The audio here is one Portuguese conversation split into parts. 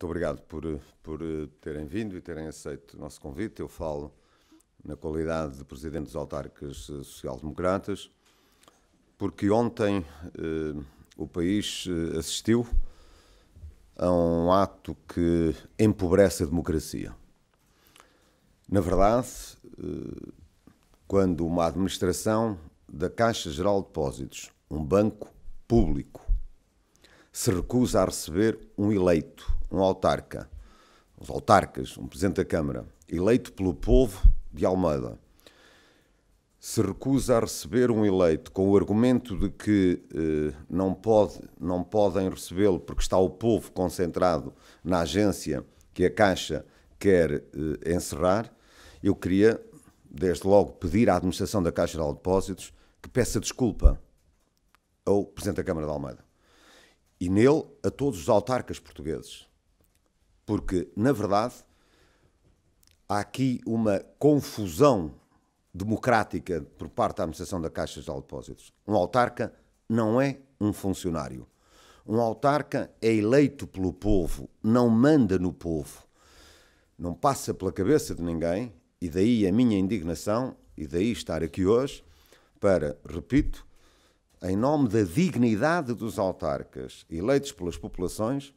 Muito obrigado por, por terem vindo e terem aceito o nosso convite. Eu falo na qualidade de Presidente dos Autarcas Social-Democratas, porque ontem eh, o país eh, assistiu a um ato que empobrece a democracia. Na verdade, eh, quando uma administração da Caixa Geral de Depósitos, um banco público, se recusa a receber um eleito, um autarca, os autarcas, um presidente da Câmara, eleito pelo povo de Almeida, se recusa a receber um eleito com o argumento de que eh, não, pode, não podem recebê-lo porque está o povo concentrado na agência que a Caixa quer eh, encerrar, eu queria, desde logo, pedir à administração da Caixa de Depósitos que peça desculpa ao Presidente da Câmara de Almeida. E nele a todos os autarcas portugueses. Porque, na verdade, há aqui uma confusão democrática por parte da administração da Caixa de Depósitos. Um autarca não é um funcionário. Um autarca é eleito pelo povo, não manda no povo. Não passa pela cabeça de ninguém, e daí a minha indignação, e daí estar aqui hoje, para, repito, em nome da dignidade dos autarcas eleitos pelas populações,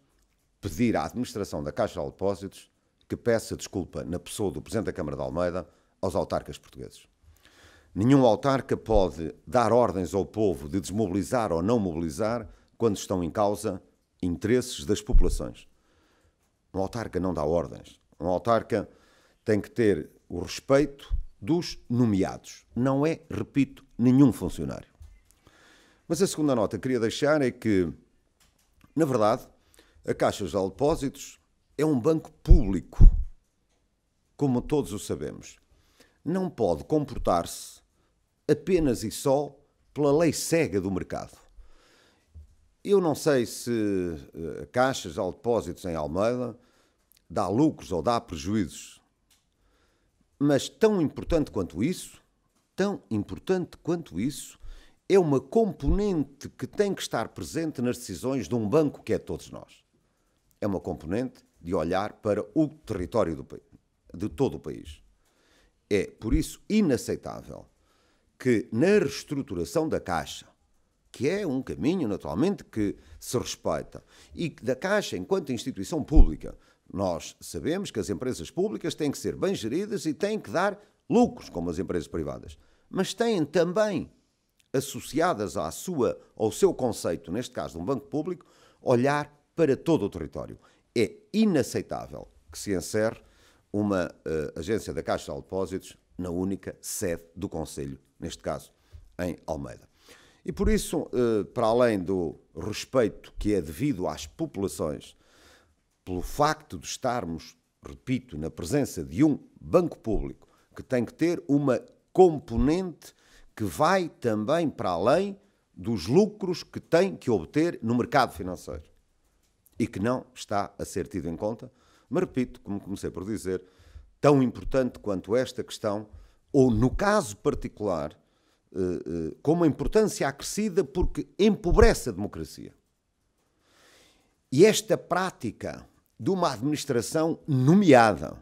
pedir à administração da Caixa de Depósitos que peça desculpa na pessoa do Presidente da Câmara de Almeida aos autarcas portugueses. Nenhum autarca pode dar ordens ao povo de desmobilizar ou não mobilizar quando estão em causa interesses das populações. Um autarca não dá ordens. Um autarca tem que ter o respeito dos nomeados. Não é, repito, nenhum funcionário. Mas a segunda nota que queria deixar é que, na verdade, a Caixa de Depósitos é um banco público, como todos o sabemos não pode comportar-se apenas e só pela lei cega do mercado. Eu não sei se uh, caixas de depósitos em Almeida dá lucros ou dá prejuízos, mas tão importante quanto isso, tão importante quanto isso, é uma componente que tem que estar presente nas decisões de um banco que é todos nós. É uma componente de olhar para o território do, de todo o país. É, por isso, inaceitável que na reestruturação da Caixa, que é um caminho, naturalmente, que se respeita, e da Caixa enquanto instituição pública, nós sabemos que as empresas públicas têm que ser bem geridas e têm que dar lucros, como as empresas privadas, mas têm também associadas à sua, ao seu conceito, neste caso de um banco público, olhar para todo o território. É inaceitável que se encerre uma uh, agência da Caixa de Depósitos na única sede do Conselho, neste caso em Almeida. E por isso, uh, para além do respeito que é devido às populações, pelo facto de estarmos, repito, na presença de um banco público que tem que ter uma componente que vai também para além dos lucros que tem que obter no mercado financeiro e que não está a ser tido em conta mas repito, como comecei por dizer, tão importante quanto esta questão, ou no caso particular, eh, eh, com uma importância acrescida porque empobrece a democracia. E esta prática de uma administração nomeada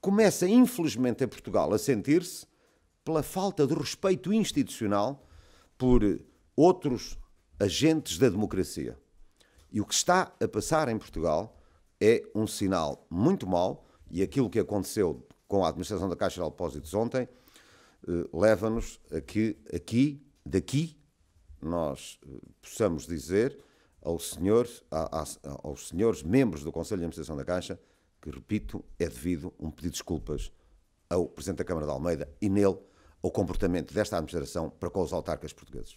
começa, infelizmente, em Portugal a sentir-se pela falta de respeito institucional por outros agentes da democracia. E o que está a passar em Portugal é um sinal muito mau e aquilo que aconteceu com a administração da Caixa de Depósitos ontem eh, leva-nos a que aqui, daqui, nós eh, possamos dizer ao senhor, aos senhores membros do Conselho de Administração da Caixa que, repito, é devido um pedido de desculpas ao Presidente da Câmara de Almeida e nele ao comportamento desta administração para com os autarcas portugueses.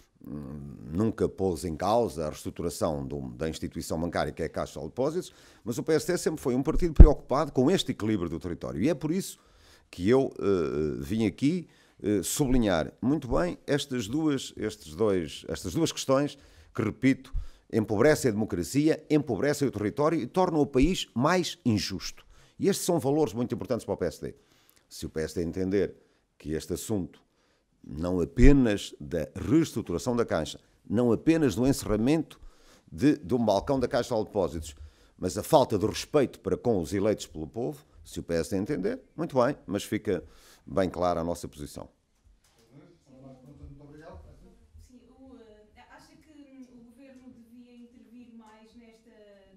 nunca pôs em causa a reestruturação do, da instituição bancária que é a Caixa de Depósitos, mas o PSD sempre foi um partido preocupado com este equilíbrio do território. E é por isso que eu uh, vim aqui uh, sublinhar muito bem estas duas, estes dois, estas duas questões que, repito, empobrecem a democracia, empobrecem o território e tornam o país mais injusto. E estes são valores muito importantes para o PSD. Se o PSD entender que este assunto não apenas da reestruturação da Caixa, não apenas do encerramento de, de um balcão da Caixa de Depósitos, mas a falta de respeito para com os eleitos pelo povo, se o PS entender, muito bem, mas fica bem clara a nossa posição. Eh,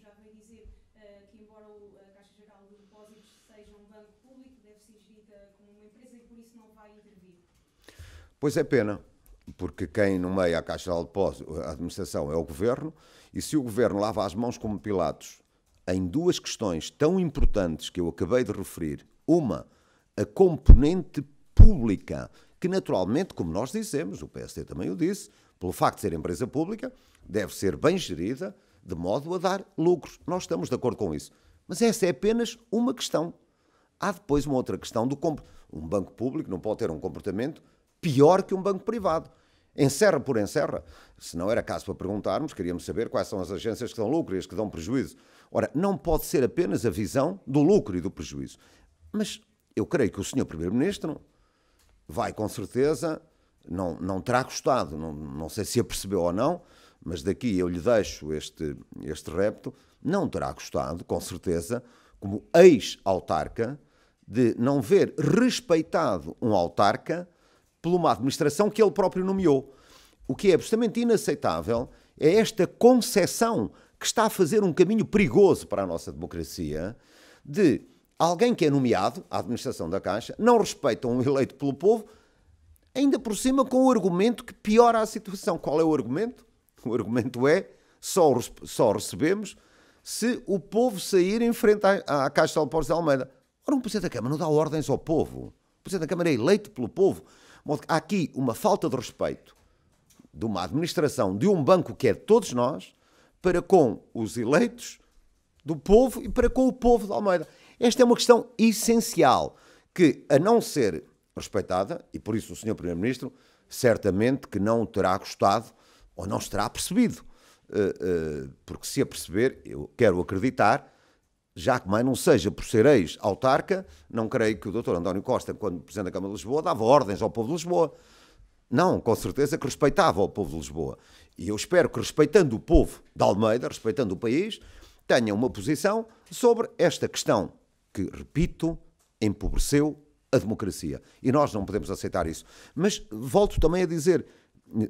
já veio dizer uh, que, embora a Caixa Geral de Depósitos seja um banco público, gerida como uma empresa e por isso não vai intervir. Pois é pena, porque quem nomeia a Caixa de Depósitos, a administração, é o governo, e se o governo lava as mãos como Pilatos em duas questões tão importantes que eu acabei de referir, uma, a componente pública, que naturalmente, como nós dissemos, o PSD também o disse, pelo facto de ser empresa pública, deve ser bem gerida, de modo a dar lucros. Nós estamos de acordo com isso. Mas essa é apenas uma questão. Há depois uma outra questão do um banco público não pode ter um comportamento pior que um banco privado. Encerra por encerra. Se não era caso para perguntarmos, queríamos saber quais são as agências que dão lucro e as que dão prejuízo. Ora, não pode ser apenas a visão do lucro e do prejuízo. Mas eu creio que o Sr. Primeiro-Ministro vai com certeza, não, não terá gostado, não, não sei se a percebeu ou não, mas daqui eu lhe deixo este, este repto, não terá gostado, com certeza, como ex-autarca, de não ver respeitado um autarca por uma administração que ele próprio nomeou. O que é absolutamente inaceitável é esta concessão que está a fazer um caminho perigoso para a nossa democracia de alguém que é nomeado à administração da Caixa, não respeita um eleito pelo povo, ainda por cima com o argumento que piora a situação. Qual é o argumento? O argumento é só, só recebemos se o povo sair em frente à, à Caixa de Depósitos de Almeida. Ora, um Presidente da Câmara não dá ordens ao povo. O Presidente da Câmara é eleito pelo povo. Há aqui uma falta de respeito de uma administração, de um banco que é de todos nós, para com os eleitos do povo e para com o povo de Almeida. Esta é uma questão essencial que, a não ser respeitada, e por isso o Sr. Primeiro-Ministro certamente que não terá gostado ou não terá percebido. Eh, eh, porque se a perceber, eu quero acreditar, já que mais não seja por ser ex-autarca, não creio que o Dr. António Costa, quando Presidente da Câmara de Lisboa, dava ordens ao povo de Lisboa. Não, com certeza que respeitava o povo de Lisboa. E eu espero que, respeitando o povo de Almeida, respeitando o país, tenha uma posição sobre esta questão que, repito, empobreceu a democracia. E nós não podemos aceitar isso. Mas volto também a dizer: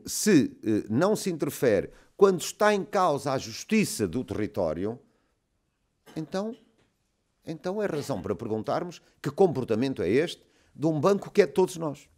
se eh, não se interfere quando está em causa a justiça do território, então, então é razão para perguntarmos que comportamento é este de um banco que é de todos nós.